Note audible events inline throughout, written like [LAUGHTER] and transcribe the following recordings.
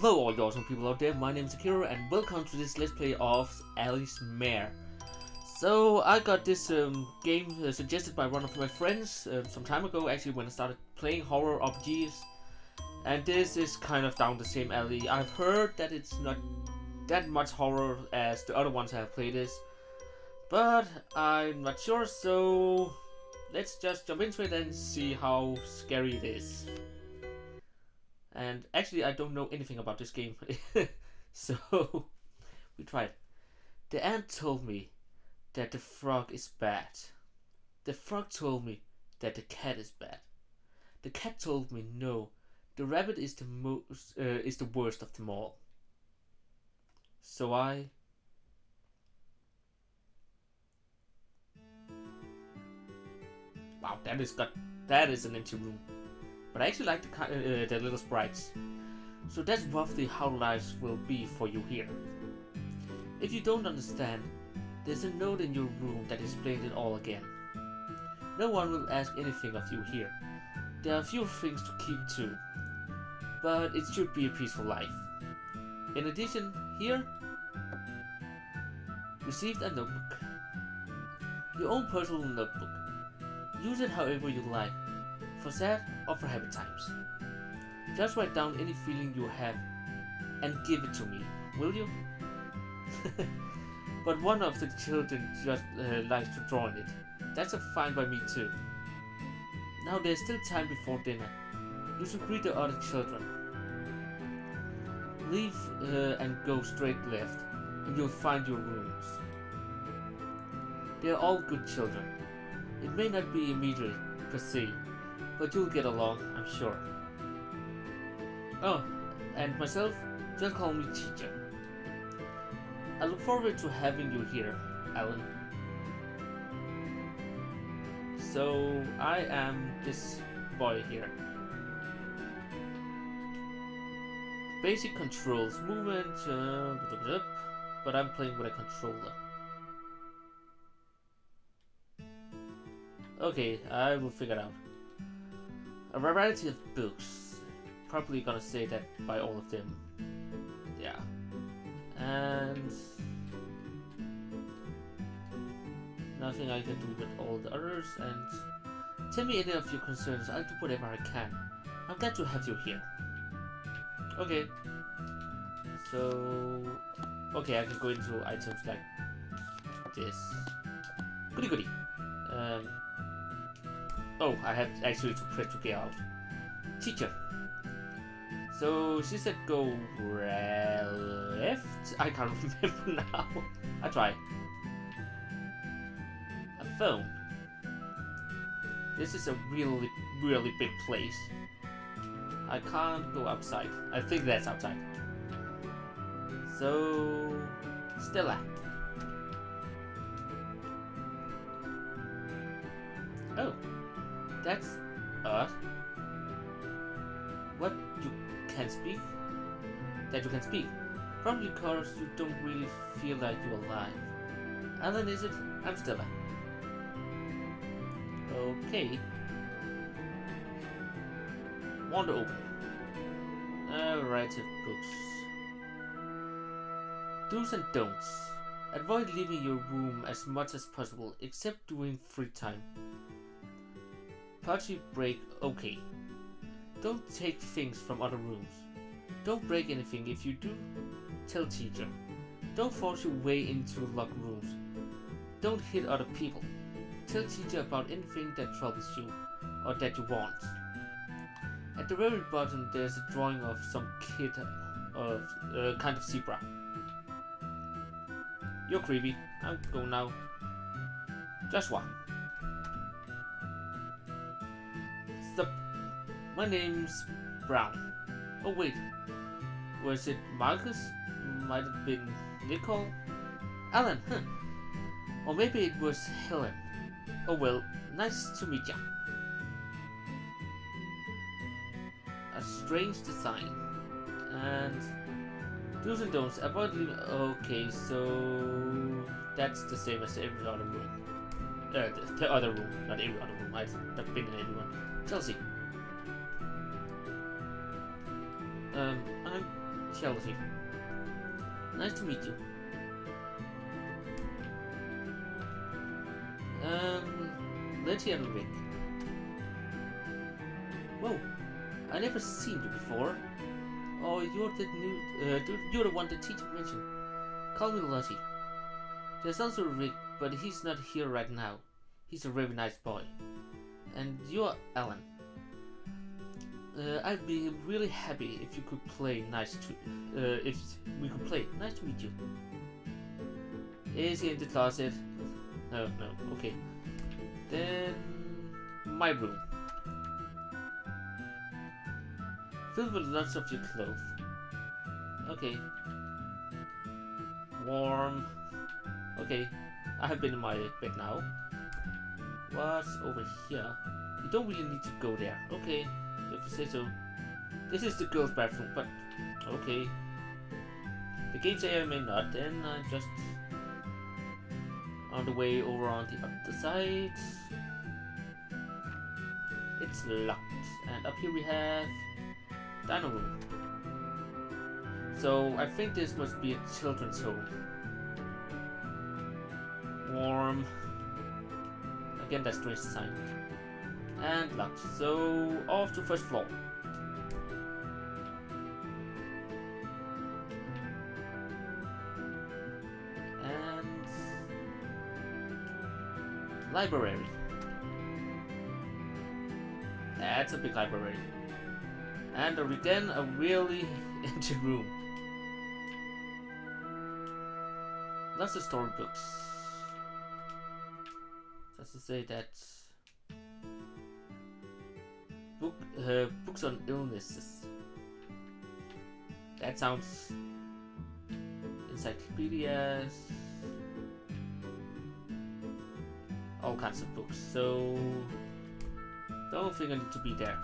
Hello all you awesome people out there, my name is Akira and welcome to this let's play of Alice Mare. So I got this um, game uh, suggested by one of my friends uh, some time ago actually when I started playing horror RPGs and this is kind of down the same alley. I've heard that it's not that much horror as the other ones I have played is but I'm not sure so let's just jump into it and see how scary it is. And actually, I don't know anything about this game. [LAUGHS] so, [LAUGHS] we tried. The ant told me that the frog is bad. The frog told me that the cat is bad. The cat told me no, the rabbit is the most uh, is the worst of them all. So I Wow, that is got that is an empty room. But I actually like the, uh, the little sprites. So that's roughly how life will be for you here. If you don't understand, there's a note in your room that explains it all again. No one will ask anything of you here. There are a few things to keep to, but it should be a peaceful life. In addition, here, received a notebook. Your own personal notebook. Use it however you like, for sad or for happy times. Just write down any feeling you have and give it to me, will you? [LAUGHS] but one of the children just uh, likes to draw in it. That's a fine by me too. Now there's still time before dinner. You should greet the other children. Leave uh, and go straight left, and you'll find your rooms. They're all good children. It may not be immediate per se, but you'll get along, I'm sure. Oh, and myself, just call me teacher. I look forward to having you here, Alan. So, I am this boy here. Basic controls, movement, uh, but I'm playing with a controller. Okay, I will figure it out. A variety of books. Probably gonna say that by all of them. Yeah. And... Nothing I can do with all the others, and... Tell me any of your concerns, I'll do whatever I can. I'm glad to have you here. Okay. So... Okay, I can go into items like this. Goody goody. Um, Oh, I had actually to press to get out. Teacher. So she said go left. I can't [LAUGHS] remember now. I try. A phone. This is a really, really big place. I can't go outside. I think that's outside. So, Stella. Oh. That's odd. What you can speak? That you can speak. Probably because you don't really feel like you're alive. Alan, is it? I'm still Stella. Okay. Wander open. A variety of books. Do's and don'ts. Avoid leaving your room as much as possible, except during free time. Party break okay. Don't take things from other rooms. Don't break anything. If you do, tell teacher. Don't force your way into locked rooms. Don't hit other people. Tell teacher about anything that troubles you or that you want. At the very bottom there's a drawing of some kid of uh, kind of zebra. You're creepy. I'm going now. Joshua. My name's Brown. Oh wait, was it Marcus? Might have been Nicole? Alan, huh? Or maybe it was Helen. Oh well, nice to meet ya. A strange design. And do's and don'ts. Avoid leaving. Okay, so that's the same as every other room. Uh, the, the other room, not every other room. I've been in everyone. Chelsea. Chelsea. Nice to meet you. Um, Letty and Rick. Whoa, I never seen you before. Oh, you're the new, uh, you're the one the teacher mentioned. Call me Lottie. There's also Rick, but he's not here right now. He's a very nice boy. And you're Alan. Uh, I'd be really happy if you could play. Nice to, uh, if we could play. Nice to meet you. Is he in the closet? No, no. Okay. Then my room. Filled with lots of your clothes. Okay. Warm. Okay. I have been in my bed now. What's over here? You don't really need to go there. Okay, say so. This is the girls' bathroom, but okay. The game say I may not, then I'm just on the way over on the other side. It's locked. And up here we have dining room. So I think this must be a children's home. Warm. Again, that strange sign. And locked. So off to first floor. And library. That's a big library. And again, a really [LAUGHS] empty room. Lots of storybooks. Just to say that book uh, books on illnesses. That sounds encyclopedias, all kinds of books. So don't think I need to be there.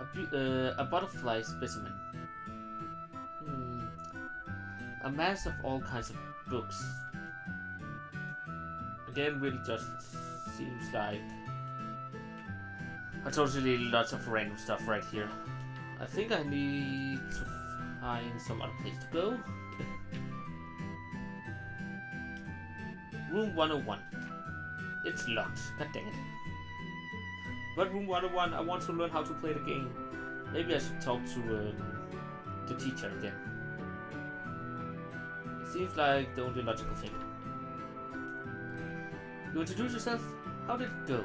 A, uh, a butterfly specimen. Hmm. A mass of all kinds of books. Again, really just seems like a totally lots of random stuff right here. I think I need to find some other place to go. [LAUGHS] Room 101. It's locked. God dang it. But room 101, I want to learn how to play the game. Maybe I should talk to um, the teacher again. Seems like the only logical thing. You introduce yourself? How did it go?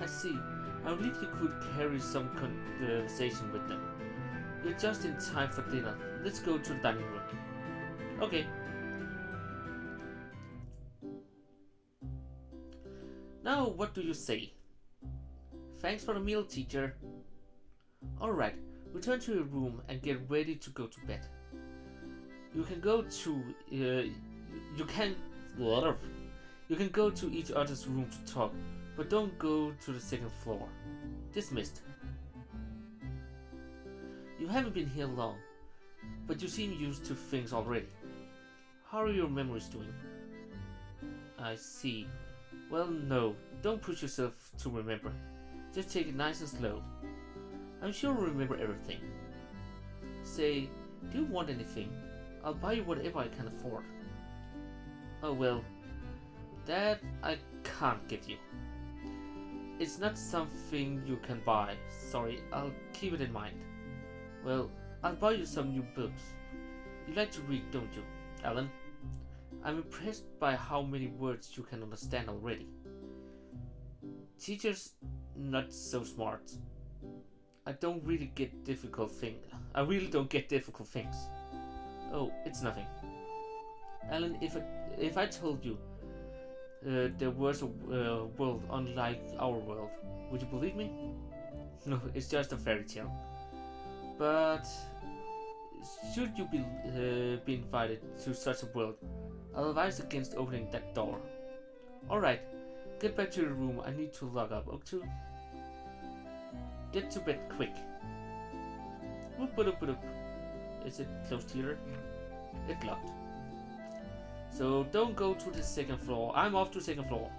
I see. I believe you could carry some conversation with them. You're just in time for dinner. Let's go to the dining room. Okay. Now, what do you say? Thanks for the meal, teacher. Alright, return to your room and get ready to go to bed. You can go to uh, you can you can go to each other's room to talk, but don't go to the second floor. Dismissed. You haven't been here long, but you seem used to things already. How are your memories doing? I see. Well, no, don't push yourself to remember. Just take it nice and slow. I'm sure you'll remember everything. Say, do you want anything? I'll buy you whatever I can afford. Oh well, that I can't give you. It's not something you can buy. Sorry, I'll keep it in mind. Well, I'll buy you some new books. You like to read, don't you, Alan? I'm impressed by how many words you can understand already. Teachers, not so smart. I don't really get difficult things. I really don't get difficult things. Oh, it's nothing. Alan, if I, if I told you uh, there was a uh, world unlike our world, would you believe me? No, it's just a fairy tale. But should you be uh, be invited to such a world, I'll advise against opening that door. Alright, get back to your room. I need to log up. Okay. Get to bed quick. Whoop, whoop, whoop. Is it closed here? It locked. So don't go to the second floor. I'm off to second floor.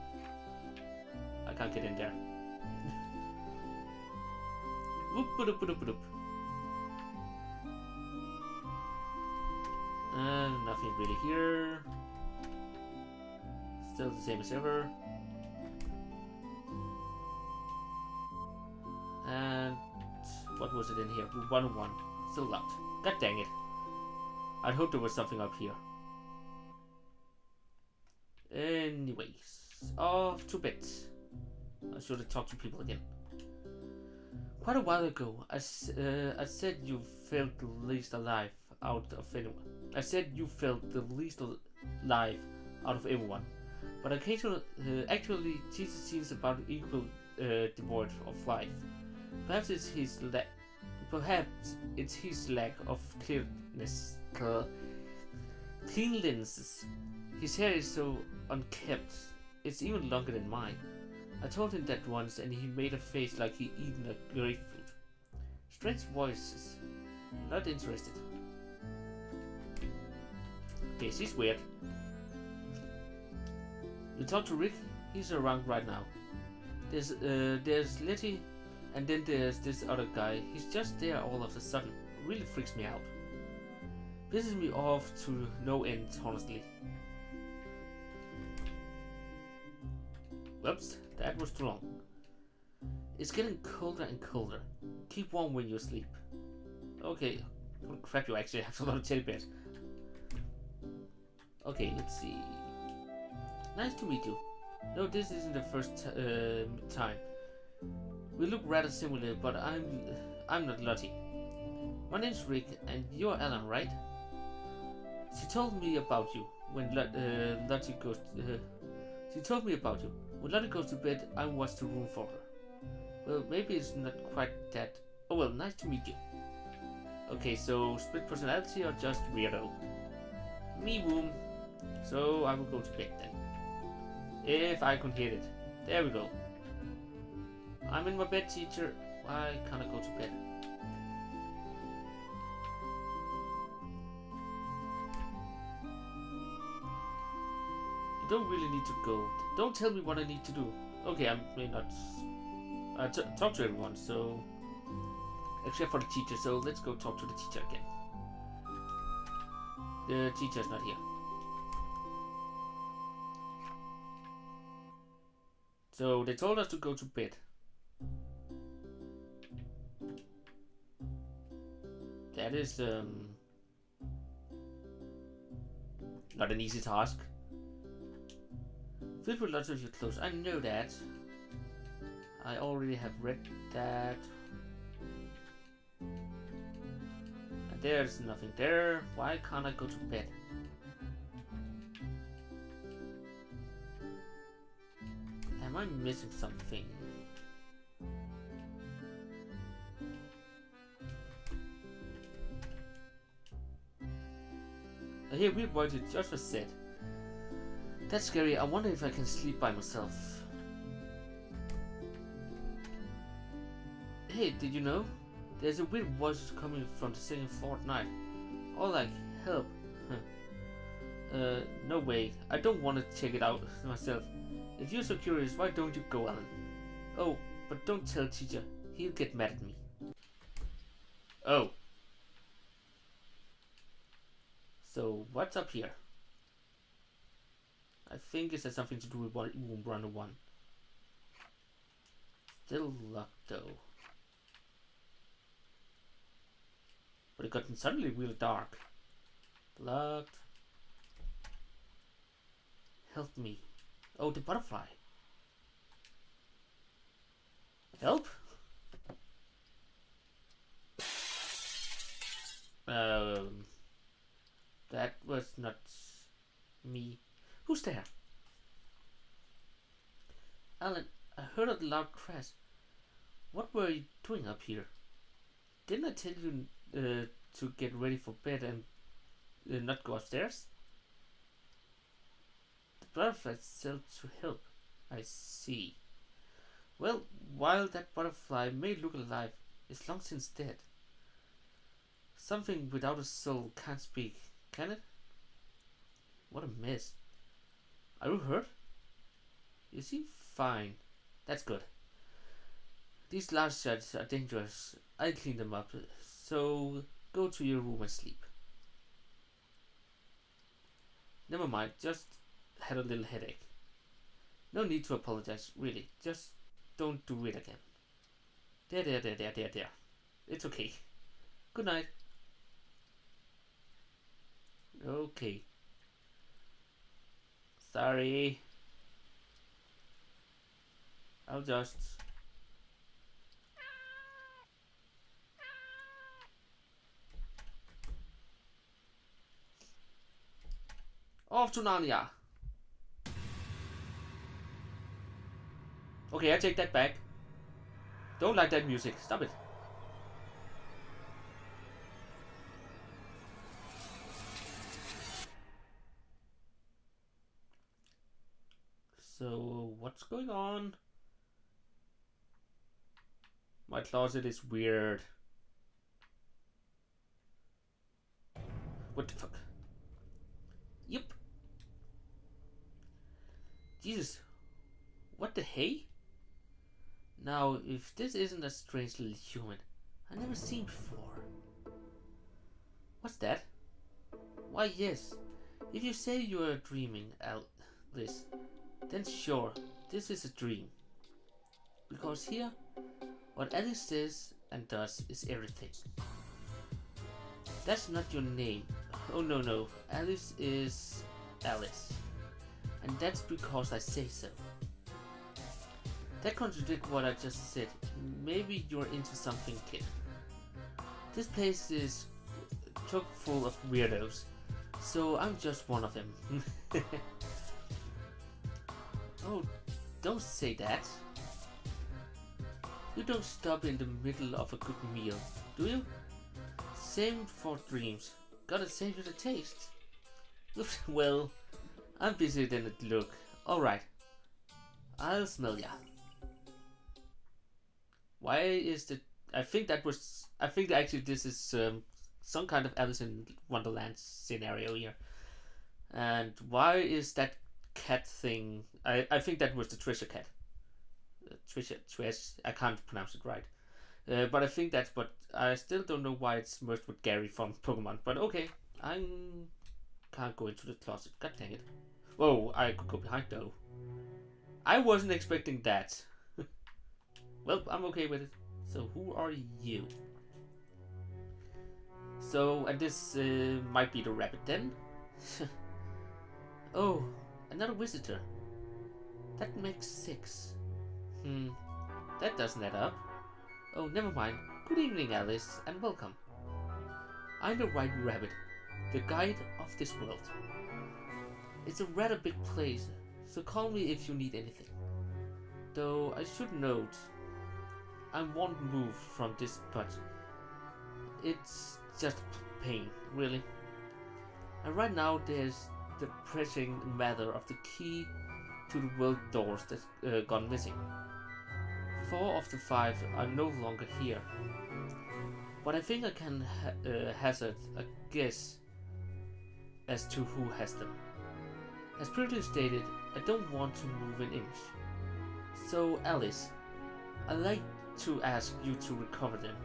I can't get in there. Oop, oop, oop, oop, oop. And nothing really here. Still the same as ever. And what was it in here? 101. Still locked. God dang it. I'd hoped there was something up here. Anyways, off to bed. I should have talked to people again. Quite a while ago, I, uh, I said you felt the least alive out of anyone. I said you felt the least alive out of everyone. But occasionally, uh, actually, Jesus seems about equal uh, devoid of life. Perhaps it's his la- perhaps it's his lack of clearness, cleanliness. His hair is so unkept. It's even longer than mine. I told him that once, and he made a face like he'd eaten a grapefruit. Strange voices. Not interested. Okay, she's weird. You talk to Rick? He's around right now. There's uh, there's Letty, and then there's this other guy. He's just there all of a sudden. Really freaks me out. Pisses me off to no end, honestly. Whoops, that was too long. It's getting colder and colder. Keep warm when you sleep. Okay, oh, crap, you actually have a lot of teddy bears. Okay, let's see. Nice to meet you. No, this isn't the first uh, time. We look rather similar, but I'm I'm not Lottie. My name's Rick, and you're Alan, right? She told me about you when uh, Lottie goes. Uh, she told me about you. When Lottie goes to bed, I watch the room for her. Well, maybe it's not quite that. Oh well, nice to meet you. Okay, so split personality or just weirdo? Me boom. So I will go to bed then. If I can hit it. There we go. I'm in my bed, teacher. Why can't I go to bed? Don't really need to go. Don't tell me what I need to do. Okay, I may not uh, talk to everyone, so... Except for the teacher, so let's go talk to the teacher again. The teacher's not here. So they told us to go to bed. That is um, not an easy task. Lots of your clothes. I know that. I already have read that. And there's nothing there. Why can't I go to bed? Am I missing something? Here we voices just was said. That's scary. I wonder if I can sleep by myself. Hey, did you know? There's a weird voice coming from the second floor at night. All like, help. [LAUGHS] uh, no way. I don't want to check it out [LAUGHS] myself. If you're so curious, why don't you go, Alan? Oh, but don't tell teacher. He'll get mad at me. Oh. So, what's up here? I think it has something to do with Room 101. Still locked though. But it got suddenly real dark. Locked. Help me. Oh, the butterfly. Help? Um, that was not me. Who's there? Alan, I heard a loud crash. What were you doing up here? Didn't I tell you uh, to get ready for bed and uh, not go upstairs? The butterfly still to help. I see. Well, while that butterfly may look alive, it's long since dead. Something without a soul can't speak, can it? What a mess. Are you hurt? You seem fine. That's good. These last shots are dangerous. I clean them up. So go to your room and sleep. Never mind, just had a little headache. No need to apologize, really. Just don't do it again. There, there, there, there, there, there. It's okay. Good night. Okay. Sorry. I'll just... Off to Narnia! Okay, I take that back. Don't like that music. Stop it. So, what's going on? My closet is weird. What the fuck? Yep. Jesus. What the hey? Now, if this isn't a strange little human I've never seen before. What's that? Why, yes. If you say you are dreaming, Alice, then sure, this is a dream. Because here, what Alice says and does is everything. That's not your name. Oh no no, Alice is Alice. And that's because I say so. That contradicts what I just said. Maybe you're into something, kid. This place is chock full of weirdos, so I'm just one of them. [LAUGHS] oh, don't say that. You don't stop in the middle of a good meal, do you? Same for dreams. Gotta save you the taste. [LAUGHS] well, I'm busier than it look. Alright. I'll smell ya. Why is the... I think that was... I think actually this is um, some kind of Alice in Wonderland scenario here. And why is that cat thing... I, I think that was the treasure cat. Uh, treasure... Treasure... I can't pronounce it right. Uh, but I think that's what... I still don't know why it's merged with Gary from [LAUGHS] Pokemon. But okay. I can't go into the closet. God dang it. Whoa, I could go behind though. I wasn't expecting that. [LAUGHS] well, I'm okay with it. So who are you? So, and this uh, might be the rabbit then? [LAUGHS] oh, another visitor. That makes six. Hmm, that doesn't add up. Oh, never mind. Good evening, Alice, and welcome. I'm the White Rabbit, the guide of this world. It's a rather big place, so call me if you need anything. Though I should note, I won't move from this spot. It's just pain, really. And right now there's the pressing matter of the key to the world doors that's uh, gone missing. Four of the five are no longer here. But I think I can ha uh, hazard a guess as to who has them. As previously stated, I don't want to move an inch. So Alice, I'd like to ask you to recover them.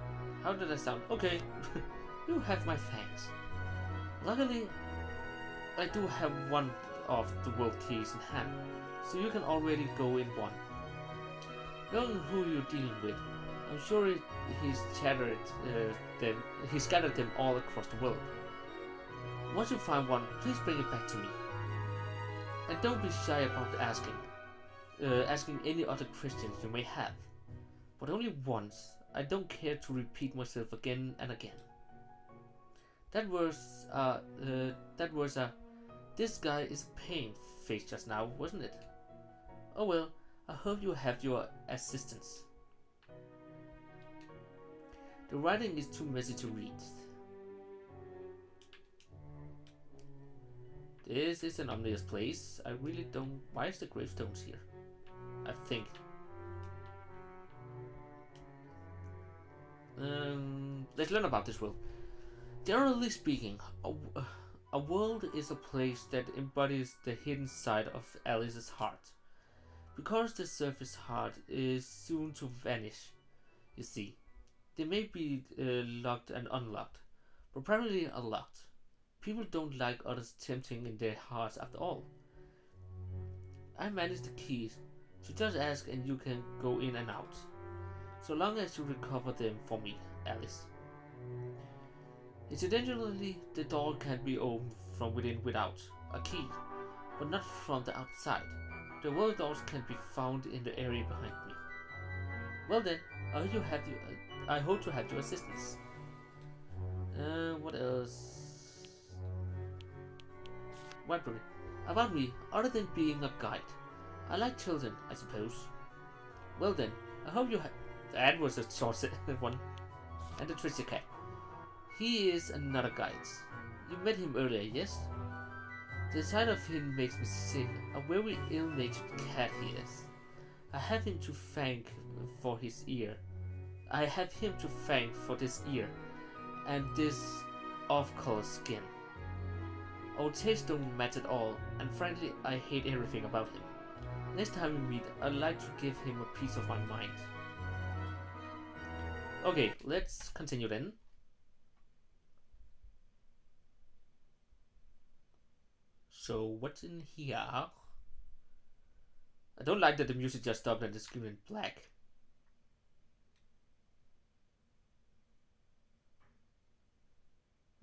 How did I sound? Okay, [LAUGHS] you have my thanks. Luckily, I do have one of the world keys in hand, so you can already go in one. Knowing who you're dealing with, I'm sure he's scattered uh, them. He scattered them all across the world. Once you find one, please bring it back to me. And don't be shy about asking. Uh, asking any other questions you may have. But only once. I don't care to repeat myself again and again. That was, uh, uh that was a, this guy is a pain face just now, wasn't it? Oh well, I hope you have your assistance. The writing is too messy to read. This is an ominous place. I really don't... Why is the gravestones here? I think. Um, let's learn about this world. Generally speaking, a, a world is a place that embodies the hidden side of Alice's heart. Because the surface heart is soon to vanish, You see, they may be uh, locked and unlocked, but primarily unlocked. People don't like others tempting in their hearts after all. I manage the keys, so just ask and you can go in and out. So long as you recover them for me, Alice. Incidentally, the door can be opened from within without a key, but not from the outside. The world doors can be found in the area behind me. Well then, I hope you have you. I hope to have your assistance. Uh, what else? Library. About me, other than being a guide, I like children, I suppose. Well then, I hope you have. That was a short [LAUGHS] one. And the Trisha cat. He is another guide. You met him earlier, yes? The sight of him makes me sick. A very ill-natured cat he is. I have him to thank for his ear. I have him to thank for this ear and this off-color skin. Our tastes don't match at all, and frankly, I hate everything about him. Next time we meet, I'd like to give him a piece of my mind. Okay, let's continue then. So, what's in here? I don't like that the music just stopped and the screen went black.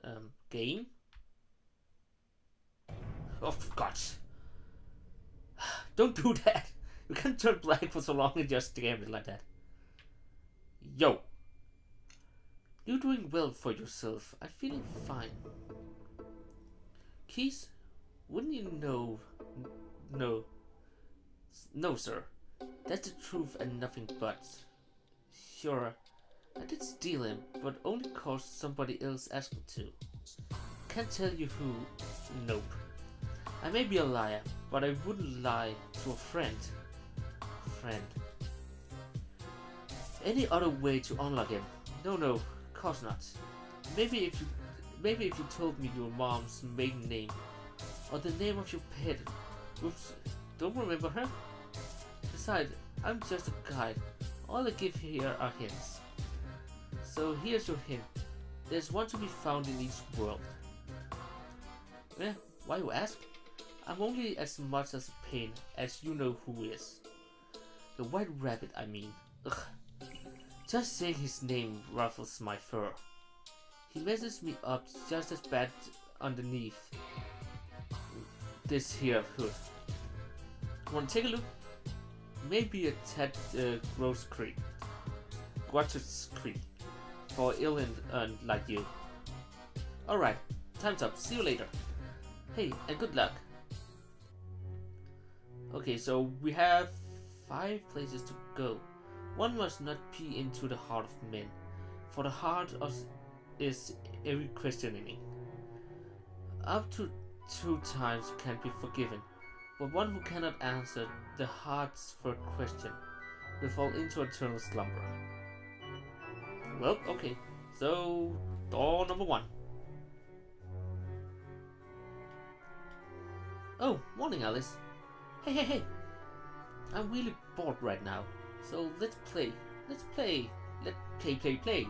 Um, game? Oh, gosh. [SIGHS] Don't do that. [LAUGHS] You can't turn black for so long and just game it like that. Yo. You're doing well for yourself. I'm feeling fine. Keys? Wouldn't you know? No. No, sir. That's the truth and nothing but. Sure, I did steal him, but only cause somebody else asked me to. Can't tell you who. Nope. I may be a liar, but I wouldn't lie to a friend. Friend. Any other way to unlock him? No, no, course not. Maybe if you, maybe if you told me your mom's maiden name, or the name of your pet. Oops, don't remember her? Besides, I'm just a guide. All I give here are hints. So here's your hint. There's one to be found in each world. Eh, why you ask? I'm only as much as a pain as you know who is. The white rabbit, I mean. Ugh. Just saying his name ruffles my fur. He messes me up just as bad underneath this here. Wanna take a look? Maybe a tad uh, gross creep. Gratuitous creep. For ill and like you. Alright, time's up. See you later. Hey, and good luck. Okay, so we have five places to go. One must not pee into the heart of men, for the heart of is every questioning. Up to two times can be forgiven, but one who cannot answer the heart's third question will fall into eternal slumber. Well, okay, so door number one. Oh, morning, Alice. Hey, hey, hey! I'm really bored right now, so let's play. Let's play. Let's play, [LAUGHS] play, play.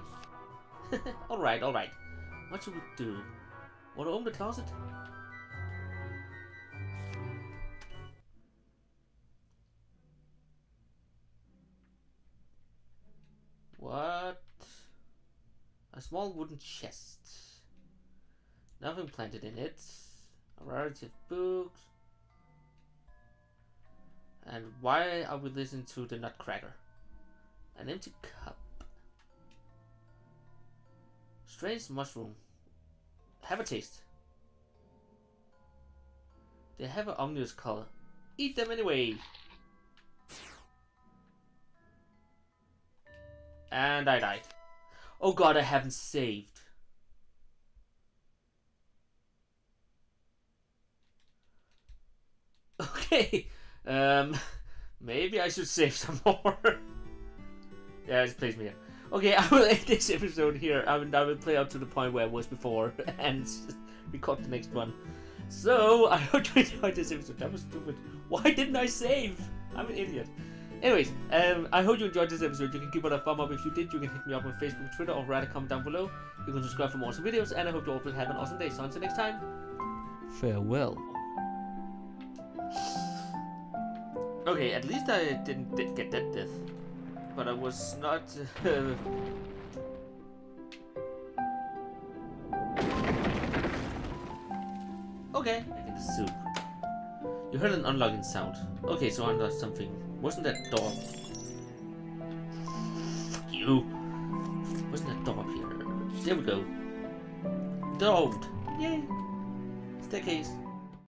alright, alright. What should we do? Want to open the closet? A small wooden chest. Nothing planted in it. A variety of books. And why are we listening to the Nutcracker? An empty cup. Strange mushroom. Have a taste. They have an ominous color. Eat them anyway! And I died. Oh god, I haven't saved. [LAUGHS] Okay, um, [LAUGHS] maybe I should save some [LAUGHS] more. yeah, it plays me here. Okay, I will end this episode here. I will, I will play up to the point where I was before and record the next one. So, I hope you enjoyed this episode. That was stupid. Why didn't I save? I'm an idiot. Anyways, um, I hope you enjoyed this episode. You can give it a thumb up if you did. You can hit me up on Facebook, Twitter, or a comment down below. You can subscribe for more awesome videos, and I hope you all will have an awesome day. So until next time, farewell. Okay, at least I didn't get that death. But I was not... Uh, [LAUGHS] okay, I get the soup. You heard an unlocking sound. Okay, so I unlocked something. Wasn't that door... Fuck you! Wasn't that up here? There we go. Door Yay! Staircase.